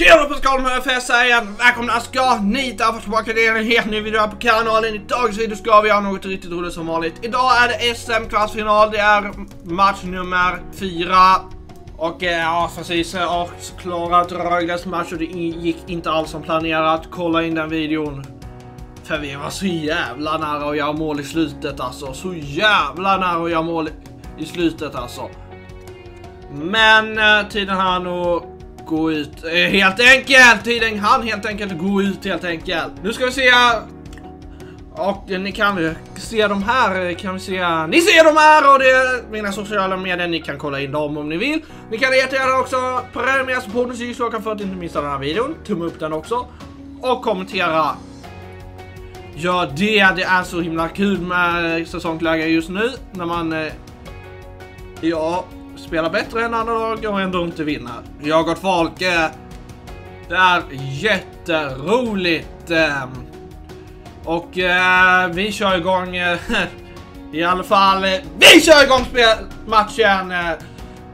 Tjena på Skalm här för igen. Välkomna ska ni ta för tillbaka till en helt ny video här på kanalen. I dagens video ska vi göra något riktigt roligt som vanligt. Idag är det SM-kvartsfinal. Det är match nummer fyra. Och eh, ja, precis. Och klarat Rögles match och det gick inte alls som planerat. Kolla in den videon. För vi var så jävla nära att göra mål i slutet alltså. Så jävla nära att göra mål i slutet alltså. Men eh, tiden här nog gå ut eh, helt enkelt. Tiden hann helt enkelt gå ut helt enkelt. Nu ska vi se. Och eh, ni kan se de här, eh, kan vi se. Ni ser de här och det är mina sociala medier. Ni kan kolla in dem om ni vill. Ni kan jättegärna också prenumerera på podden så klockan för att inte missa den här videon. Tumma upp den också. Och kommentera. Ja det, det är så himla kul med säsongsläge just nu när man eh, Ja, Spela bättre än andra lag och ändå inte vinna. Jag och folk, det är jätteroligt. Ehm. Och eh, vi kör igång, eh, i alla fall, eh, vi kör igång matchen. Eh.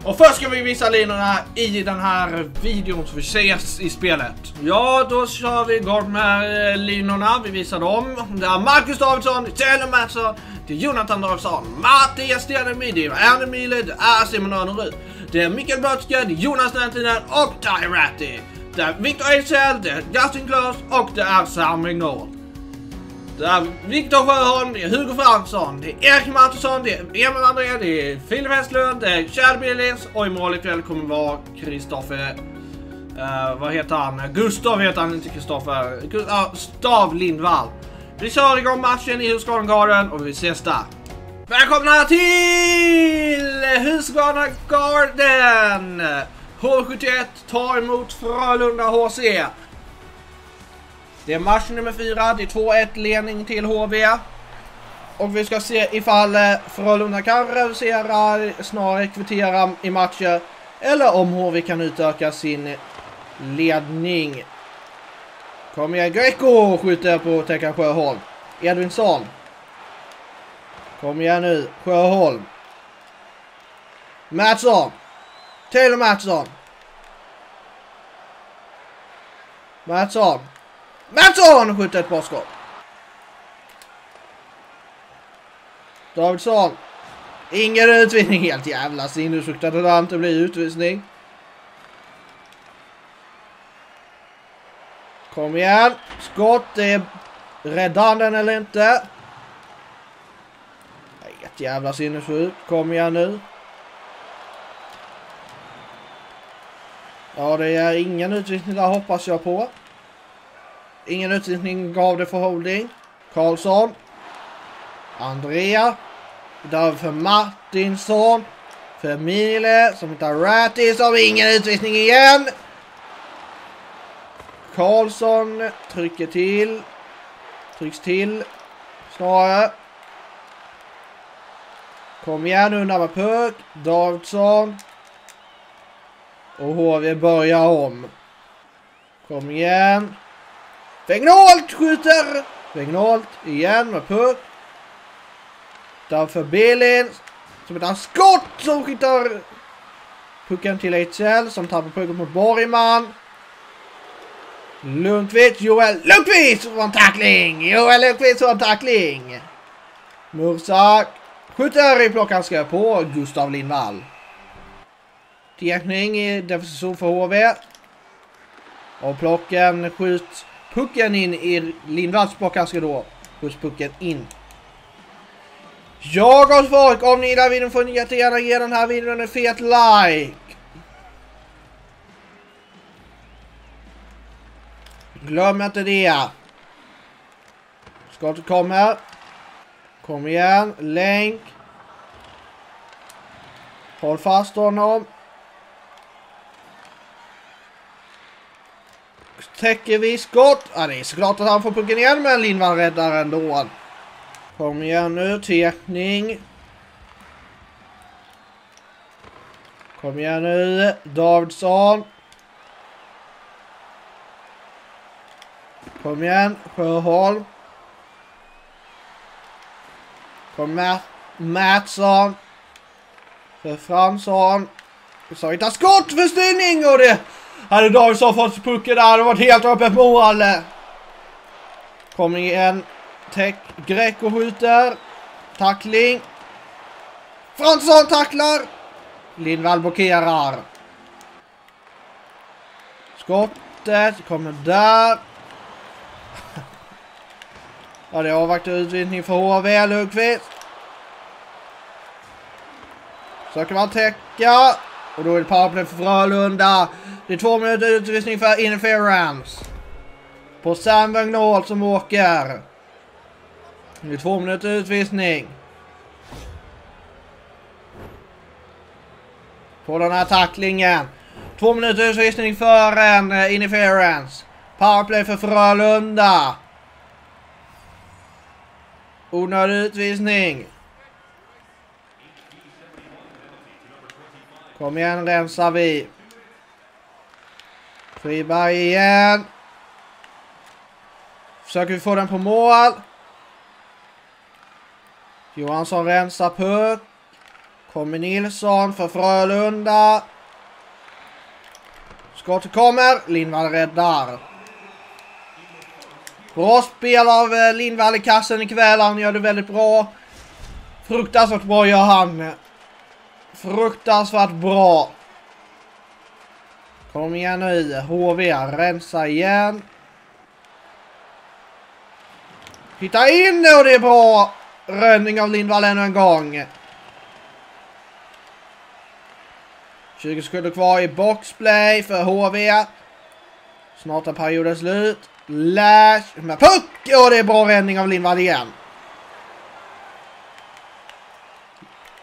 Och först ska vi visa linorna i den här videon så vi ses i spelet. Ja, då kör vi igång med eh, linorna. Vi visar dem. Det är Marcus Davidsson, Taylor Mattsson, det är Jonathan Davidsson, Mattias Stenemi, det är Erne Mile, det är Simon Önerud. Det är Mikael Bötske, det är Jonas Nantinen och Ty Ratty. Det är Victor Ejdsell, det är Justin Klaus och det är Sam Mignol. Det är Viktor Sjöholm, det är Hugo Fransson, det är Erik Martinsson, det är Emil André, det är Filip Westlund, det är Chad Billings och i mål ikväll kommer vara Kristoffer... Uh, vad heter han? Gustav heter han, inte Kristoffer. Uh, Stav Lindvall. Vi kör igång matchen i Husqvarna och vi ses där. Välkomna till Husqvarna Garden! H71 tar emot Frölunda HC. Det är match nummer fyra, det är 2-1 ledning till HV. Och vi ska se ifall eh, Frölunda kan reducera, snarare kvittera i matcher. Eller om HV kan utöka sin ledning. Kom igen, Greco skjuter på Tekan Sjöholm. Edvinsson. Kom igen nu, Sjöholm. Mattsson. Taylor Mattsson. Mattsson. Mattsson skjuter ett bra skott. Davidsson. Ingen utvisning. Helt jävla sinnessjukt att det inte blir utvisning. Kom igen. Skott. Det är... Räddar han den eller inte? Ett jävla sinnessjukt. Kom igen nu. Ja, det är ingen utvisning där hoppas jag på. Ingen utvisning gav det för holding. Karlsson. Andrea. Där för Martinsson. För Mile som hittar Ratty som ingen utvisning igen. Karlsson trycker till. Trycks till. Snarare. Kom igen undan med puck. Davidsson. Och HV börjar om. Kom igen. Wegnolt skjuter! Wegnolt igen med puck. Därför Belin. Som ett skott som skickar pucken till HL som tappar pucken mot Borgman. Lundqvist, Joel Lundqvist får en tackling! Joel Lundqvist får en tackling! Mursak skjuter i plockhandskar på Gustav Lindvall. Tekning i defensiv för HV. Och plocken skjuts pucken in i Lindvalls plockhandske då. Skjuts pucken in. Jag har folk, om ni gillar videon får ni jättegärna ge den här videon en fet like. Glöm inte det. Skottet kommer. Kom igen. Länk. Håll fast honom. Täcker vi skott. Ja, det är såklart att han får pucken igen men Lindvall räddar ändå. Kom igen nu. Tekning. Kom igen nu. Davidsson. Kom igen, Sjöholm. Kom med, Mattsson. För Fransson. Så hittar skott för styrning och det hade Davidsson fått pucken där hade det varit helt öppet mål. Kommer igen. Tech. Greco skjuter. Tackling. Fransson tacklar. Lindvall blockerar. Skottet kommer där. Ja, det har varit utvisning för HV Lundqvist. Söker man täcka. Och då är det powerplay för Frölunda. Det är två minuter utvisning för interference. På Sam Vagnol som åker. Det är två minuter utvisning. På den här tacklingen. Två minuter utvisning för en uh, interference. Powerplay för Frölunda. Onödig utvisning. Kom igen, rensar vi. Friberg igen. Försöker vi få den på mål. Johansson rensar puck. Kommer Nilsson för Frölunda. Skottet kommer. Lindvall räddar. Bra spel av eh, Lindvall i kassen ikväll. Han gör det väldigt bra. Fruktansvärt bra gör han. Fruktansvärt bra. Kom igen nu. HV. Rensa igen. Hitta in och det är bra. Rönning av Lindvall ännu en gång. 20 sekunder kvar i boxplay för HV. Snart är perioden slut. Lash med puck! Och det är bra räddning av Lindvall igen.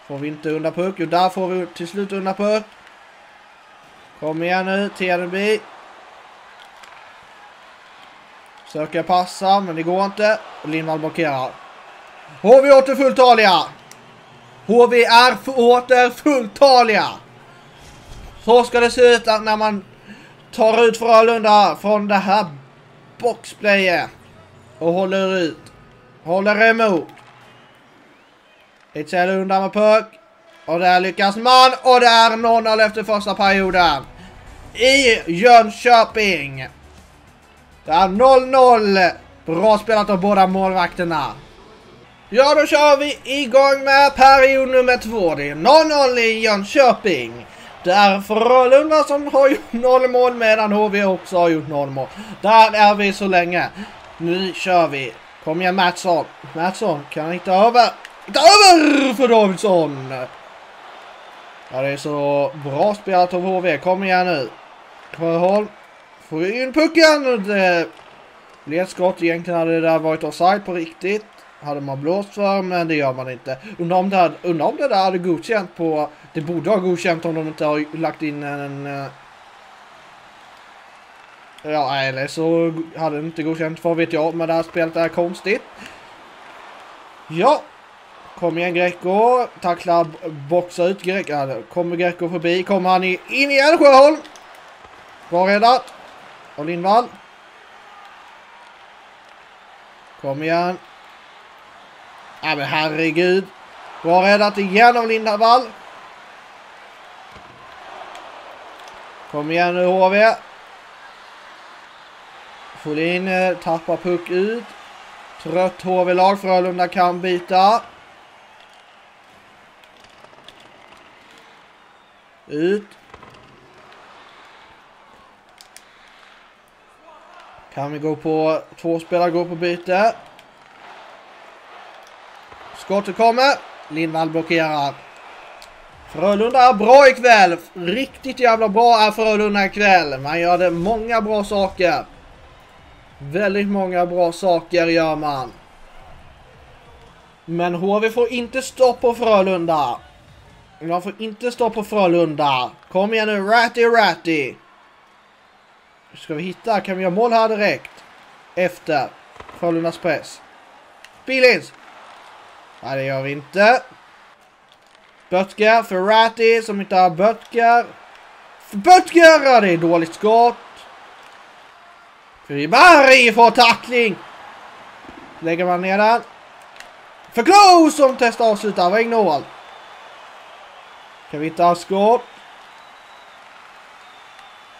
Får vi inte undan puck? Jo, där får vi till slut undan puck. Kom igen nu, Tedenby. Söker passa, men det går inte. Lindvall blockerar. HV åter fulltaliga. HV är åter fulltaliga. Så ska det se ut när man tar ut Frölunda från det här boxplayet. Och håller ut. Håller emot. Ejdsell undan med puck. Och där lyckas man. Och det är 0-0 efter första perioden. I Jönköping. Det är 0-0. Bra spelat av båda målvakterna. Ja, då kör vi igång med period nummer två. Det är 0-0 i Jönköping. Det är Frölunda som har gjort noll mål medan HV också har gjort noll mål. Där är vi så länge. Nu kör vi. Kom igen Mattsson. Mattsson kan han hitta över. Hitta över för Davidsson. Ja det är så bra spelat av HV. Kom igen nu. Sjöholm. Får in pucken. och Det blir ett skott. Egentligen hade det där varit offside på riktigt hade man blåst för, men det gör man inte. Undrar om det, hade, undrar om det där hade godkänt på... Det borde ha godkänt om de inte har lagt in en... en eh, ja, eller så hade det inte godkänt, vad vet jag, men det här spelet är konstigt. Ja. Kom igen Greco. Tacklar, boxar ut Greco. Kommer Greco förbi. Kommer han in igen Sjöholm. Bra räddat. av Lindvall. Kom igen. Ja men herregud. Bra räddat igen av Lindvall. Kom igen nu HV. Folin eh, tappar puck ut. Trött HV-lag. Frölunda kan byta. Ut. Kan vi gå på... Två spelare går på byte. Skottet kommer. Lindvall blockerar. Frölunda är bra ikväll. Riktigt jävla bra är Frölunda ikväll. Man gör det många bra saker. Väldigt många bra saker gör man. Men HV får inte stopp på Frölunda. Man får inte stopp på Frölunda. Kom igen nu, Ratty Ratty. Ska vi hitta? Kan vi göra mål här direkt? Efter Frölundas press. Billings! Nej, det gör vi inte. Böttger, Ferrati som inte har Böttger. Böttger! Det är dåligt skott. Friberg får tackling. Lägger man ner den. För Klo som testar avsluta. Regnål. Kan vi inte ha skott?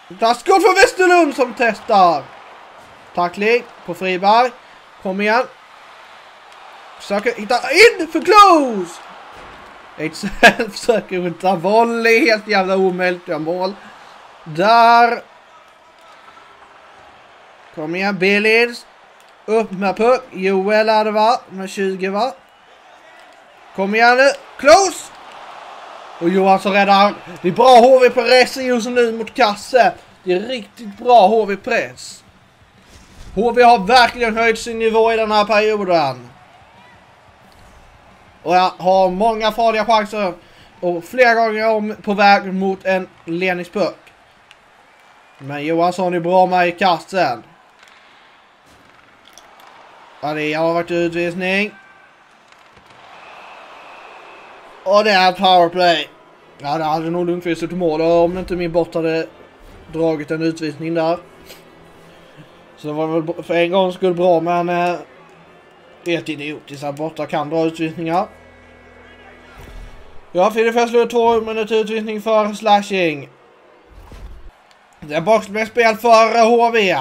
Det skott från Westerlund som testar. Tackling på Friberg. Kom igen. Försöker hitta in för close. Ejdsell försöker skjuta volley. Helt jävla omöjligt. Ja, mål. Där. Kom igen Billins. Upp med puck. Joel är det va? Med 20 va? Kom igen nu. Close. Och Johansson räddar. Det är bra HV press just nu mot Kasse. Det är riktigt bra HV press. HV har verkligen höjt sin nivå i den här perioden. Och jag har många farliga chanser. Och flera gånger om på väg mot en ledningspuck. Men Johansson är bra med i kasten. Ja, det har varit utvisning. Och det är powerplay. Ja, det hade nog Lundqvist gjort mål om inte min bort hade dragit en utvisning där. Så det var väl för en gångs skull bra men eh, helt idiotiskt att borta kan dra utvisningar. Ja, Filip slut två minuter utvisning för slashing. Det är boxspel för HV.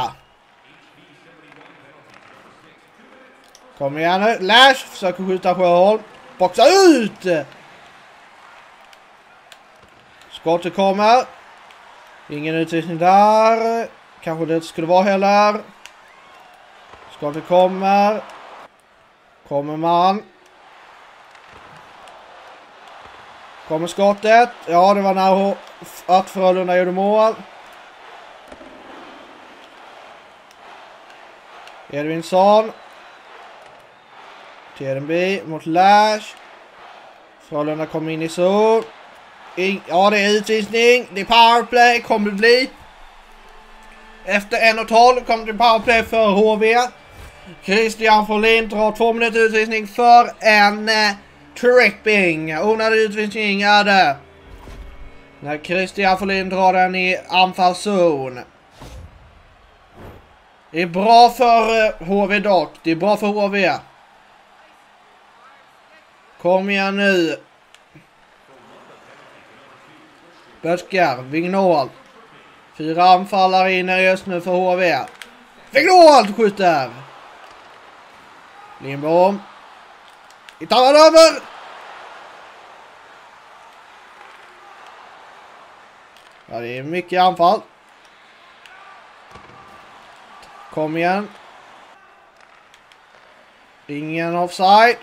Kom igen nu. Lash försöker skjuta Sjöholm. Boxa ut! Skottet kommer. Ingen utvisning där. Kanske det skulle vara heller. Skottet kommer. Kommer man. Kommer skottet. Ja, det var när att Frölunda gjorde mål. Edvinsson. Tedenby mot Lash. Frölunda kommer in i zon. Ja, det är utvisning. Det är powerplay. Kommer det bli. Efter 1.12 kommer det powerplay för HV. Christian Folin drar två minuter utvisning för en eh, tripping. Onödig utvisning är det. När Christian Folin drar den i anfallszon. Det är bra för eh, HV dock. Det är bra för HV. Kom igen nu. Böttger, Vignol. Fyra anfallare inne just nu för HV. Vignol skjuter! Lindbom. Hittar han över! Ja, det är mycket anfall. Kom igen. Ingen offside.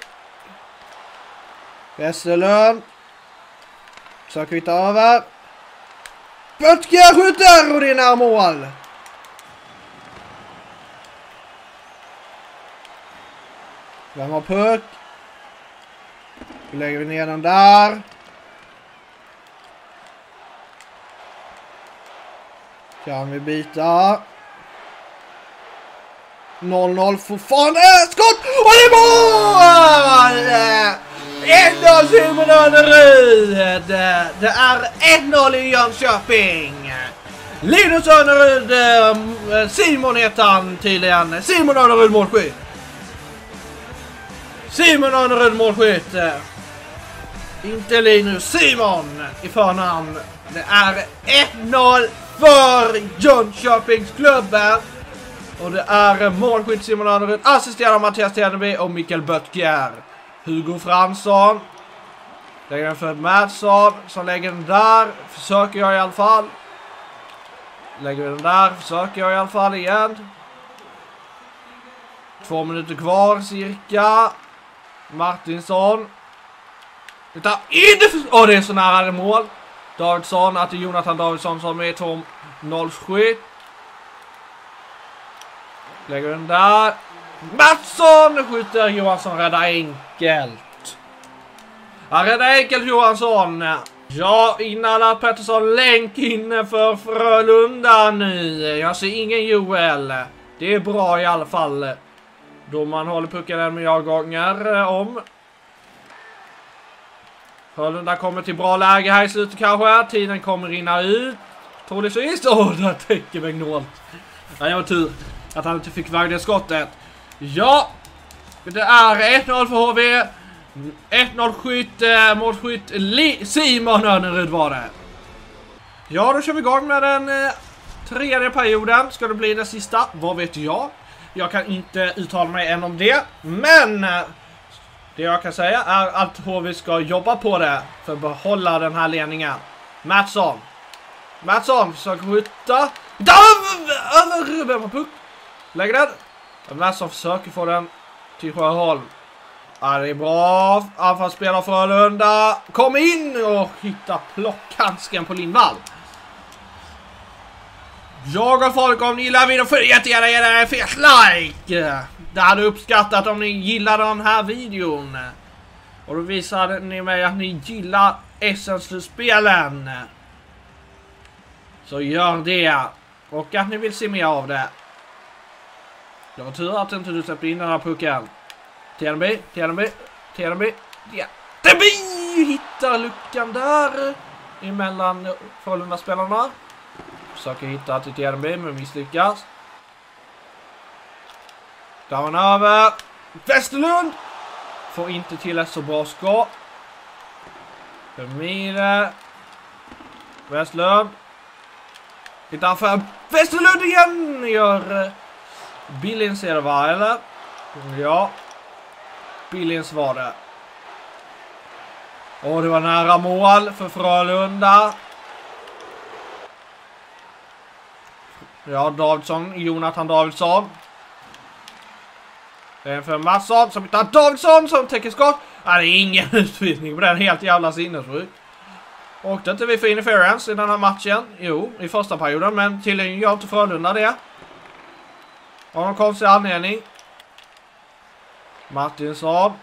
Westerlund. Försöker hitta över. Böttger skjuter och det är mål. Vem har puck? Då lägger vi ner den där. Kan vi byta? 0-0 fortfarande. Skott! Och det är mål! 1-0 Simon Önerud! Det är 1-0 i Jönköping! Linus Önerud! Eh, Simon heter han tydligen. Simon Önerud målskytt. Simon Önerud målskytt. Inte Linus, Simon i förnamn. Det är 1-0 för Jönköpingsklubben. Och det är målskytt Simon Önerud, assisterad av Mattias Tedenby och Mikael Böttger. Hugo Fransson. Lägger den för Madsen som lägger den där. Försöker jag i alla fall. Lägger den där. Försöker jag i alla fall igen. Två minuter kvar cirka. Martinsson. Titta in! Åh, oh, det är så nära mål. Davidsson, att det är Jonathan Davidsson som är 2-0 skytt. Lägger den där. Mattsson skjuter Johansson räddar enkelt. Han räddar enkelt Johansson. Ja, innan Pettersson länk inne för Frölunda nu. Jag ser ingen Joel. Det är bra i alla fall. Då man håller pucken en miljard gånger eh, om. Frölunda kommer till bra läge här i slutet kanske. Tiden kommer rinna ut. Troligtvis. Åh, oh, där täcker Wegnål. Ja, jag var tur att han inte fick iväg det skottet. Ja, det är 1-0 för HV. 1-0 skytt eh, Simon Örnerud var det. Ja, då kör vi igång med den eh, Tredje perioden ska det bli den sista, vad vet jag? Jag kan inte uttala mig än om det, men eh, det jag kan säga är att HV ska jobba på det för att behålla den här ledningen. Mattsson. Mattsson försöker skjuta. Över Ruben på puck. Lägger den. Mattsson försöker få den till Sjöholm. Ja, det är bra. anfallsspelare Frölunda. Kom in och hitta plockhandsken på Lindvall. Jag och folk om ni gillar videon får jättegärna ge den en fet like. Det hade uppskattat om ni gillade den här videon. Och då visade ni mig att ni gillar SM-slutspelen. Så gör det. Och att ni vill se mer av det. Det var tur att inte du släppte in den här pucken. Tedenby, Tedenby, Tedenby. Ja. Tedenby hittar luckan där. Emellan Frölunda-spelarna. Försöker hitta till Tedenby men misslyckas. Där var över. Westerlund! Får inte till ett så bra skott. Vermile. Westlund. Hittar för Westerlund igen! Gör eh, Billins är det va, eller? Ja. Billins var det. Och det var nära mål för Frölunda. Ja, Davidsson, Jonathan Davidsson. Det är för Mattsson som hittar Davidsson som täcker skott. Ja, det är ingen utvisning på den, helt jävla sinnessjuk. Åkte inte vi för interference i den här matchen? Jo, i första perioden, men tydligen gör inte Frölunda det. Av någon konstig anledning. Martinsson.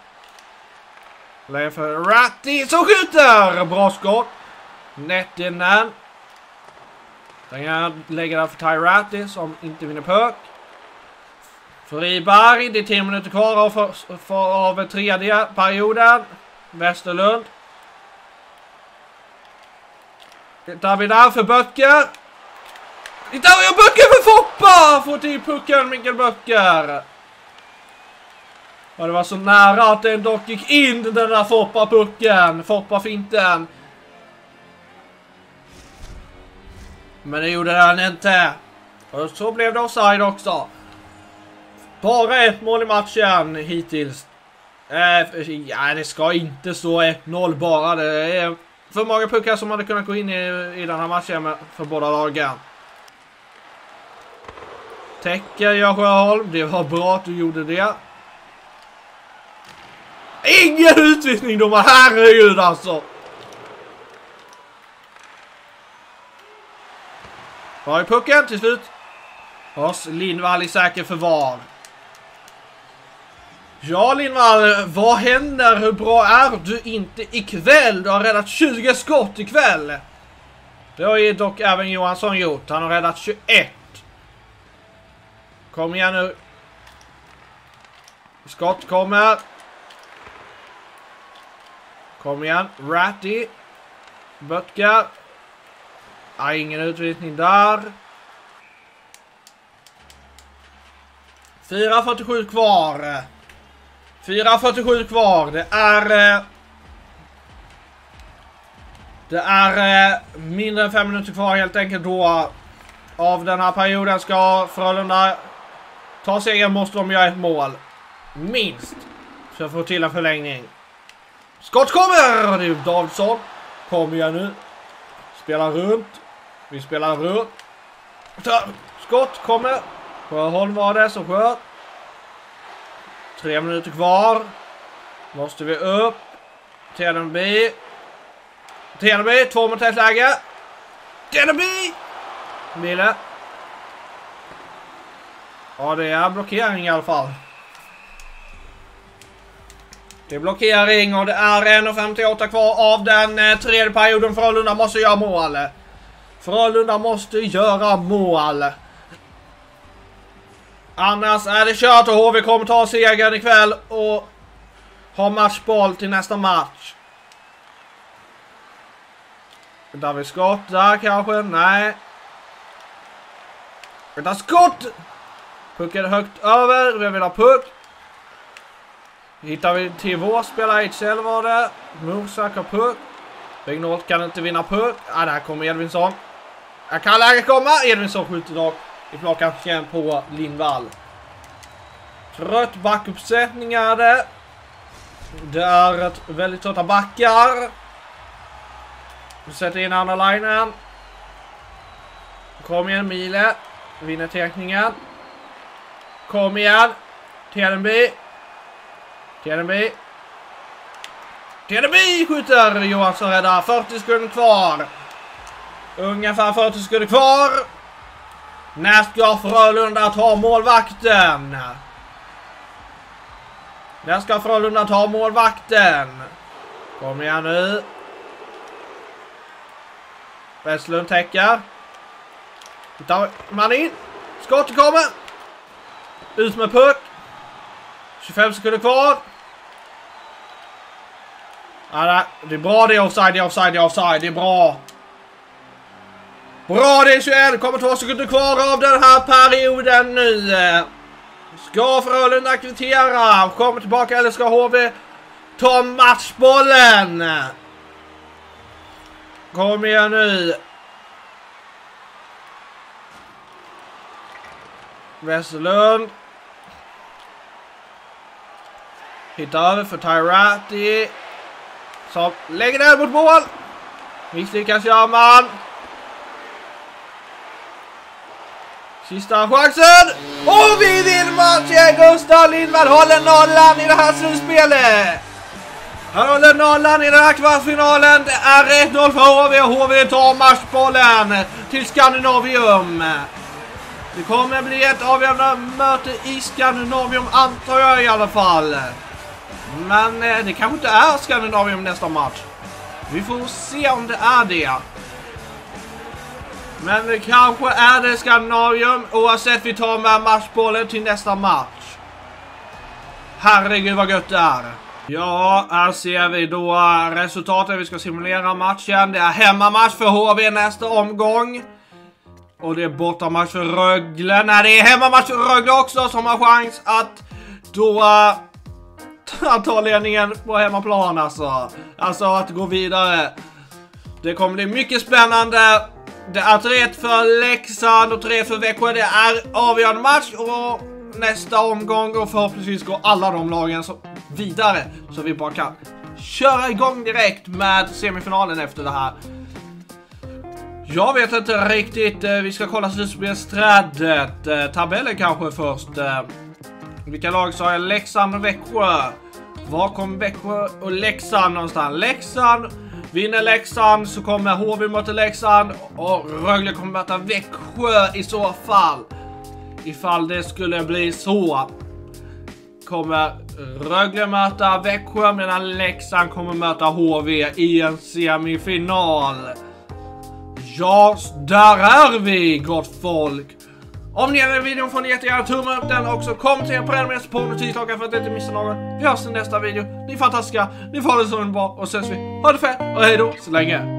Lägger för Ratti som skjuter! Bra skott. Nettinen. Den kan lägga där för Ty Ratti som inte vinner puck. Friberg, det är 10 minuter kvar av, för, för, av tredje perioden. Västerlund. Hittar vi där för Böcker. Hittar vi Böcker för Foppa! Får till pucken Mikael Böcker. Ja, det var så nära att den dock gick in den där Foppa-pucken. Foppa-finten. Men det gjorde den inte. Och så blev det offside också. Bara ett mål i matchen hittills. Eh, ja, det ska inte stå 1-0 bara. Det är för många puckar som hade kunnat gå in i, i den här matchen för båda lagen. Täcker jag Sjöholm. Det var bra att du gjorde det. Ingen utvisning domar, herregud alltså. Var är pucken till slut? Oss Lindvall i säker förvar. Ja Lindvall, vad händer? Hur bra är du inte ikväll? Du har räddat 20 skott ikväll. Det har ju dock även Johansson gjort. Han har räddat 21. Kom igen nu. Skott kommer. Kom igen. Ratty. Böttger. Nej, ingen utvisning där. 4.47 kvar. 4.47 kvar. Det är... Eh, det är eh, mindre än 5 minuter kvar helt enkelt då. Av den här perioden ska Frölunda ta segern måste de göra ett mål. Minst. För att få till en förlängning. Skott kommer! Det är Davidsson. Kom igen nu. Spelar runt. Vi spelar runt. Skott kommer. Sjöholm var det som sköt. Tre minuter kvar. Måste vi upp. Tedenby. Tedenby, två mot ett läge. Tedenby! Mille. Ja, det är blockering i alla fall. Det är blockering och det är 1.58 kvar av den eh, tredje perioden. Frölunda måste göra mål. Frölunda måste göra mål. Annars är det kört och HV kommer ta segern ikväll och ha matchboll till nästa match. David Skott där kanske? Nej. Vänta, skott! Pucken högt över. Vem vill ha puck? Hittar vi till vår spelare HL var det. Mosak söker puck. Regnold kan inte vinna puck. Ah, där kommer Edvinsson. Jag kan läget komma. Edvinsson skjuter dock i placeringen på Lindvall. Trött backuppsättning är det. Det är ett väldigt trötta backar. Vi sätter in andra linen. Kom igen Mile. Vinner teckningen. Kom igen. Tedenby. Tedenby. Tedenby skjuter. Johansson räddar. 40 sekunder kvar. Ungefär 40 sekunder kvar. När ska Frölunda ta målvakten? När ska Frölunda ta målvakten? Kom igen nu. Westlund täcker. Tar man in. Skottet kommer. Ut med puck. 25 sekunder kvar. Ja, det är bra det är offside, det är offside, det är offside. Det är bra. Bra det är 21, kommer två sekunder kvar av den här perioden nu. Ska Frölunda kvittera? Kommer tillbaka eller ska HV ta matchbollen? Kom igen nu. Westerlund. Hittar över för Tyrati. Som lägger den mot mål. Misslyckas gör man. Sista chansen! Och vi vinner matchen! Gustav Lindvall håller nollan i det här slutspelet! Han håller nollan i den här kvartsfinalen. Det är 1-0 för HV och HV tar matchbollen till Skandinavium. Det kommer bli ett avgörande möte i Skandinavium antar jag i alla fall. Men eh, det kanske inte är Skandinavien nästa match. Vi får se om det är det. Men det kanske är det Skandinavium oavsett vi tar med matchbollen till nästa match. Herregud vad gött det är. Ja, här ser vi då resultatet. Vi ska simulera matchen. Det är hemmamatch för HV nästa omgång. Och det är bortamatch för Rögle. Nej, det är hemmamatch för Rögle också som har chans att då eh, att ta ledningen på hemmaplan alltså. Alltså att gå vidare. Det kommer bli mycket spännande. Det är 3 för Leksand och 3 för Växjö. Det är avgörande match och nästa omgång och förhoppningsvis går alla de lagen så vidare så vi bara kan köra igång direkt med semifinalen efter det här. Jag vet inte riktigt. Eh, vi ska kolla slutspelsträdet. Eh, tabellen kanske först. Eh. Vilka lag sa jag? Leksand och Växjö. Var kommer Växjö och Leksand någonstans? Leksand Vinner Leksand så kommer HV möta Leksand och Rögle kommer möta Växjö i så fall. Ifall det skulle bli så. Kommer Rögle möta Växjö medan Leksand kommer möta HV i en semifinal. Ja, där är vi gott folk. Om ni gillar videon får ni jättegärna tumma upp den också. Kom på den med på notisklockan för att inte missa någon. Vi hörs i nästa video. Ni är fantastiska, ni får ha det så bra och så ses vi. Ha det fett och hej då så länge.